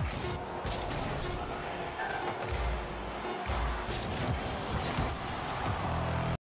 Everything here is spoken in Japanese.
よし!